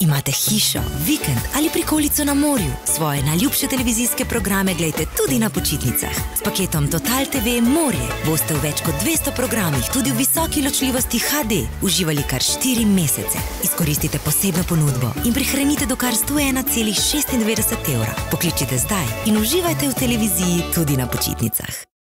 Imate hišo, vikend ali prikolico na morju? Svoje najljubše televizijske programe gledajte tudi na počitnicah. S paketom Total TV Morje boste v več kot 200 programih tudi v visoki ločljivosti HD uživali kar 4 mesece. Izkoristite posebno ponudbo in prihranite do kar 101,96 evra. Pokličite zdaj in uživajte v televiziji tudi na počitnicah.